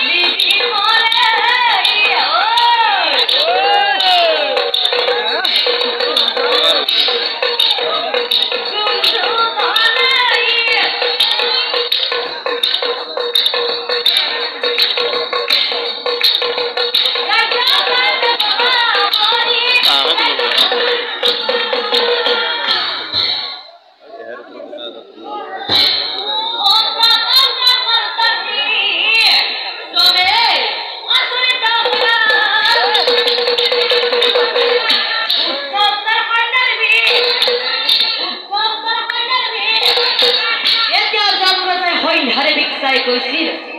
你给我 Vai, Gozira.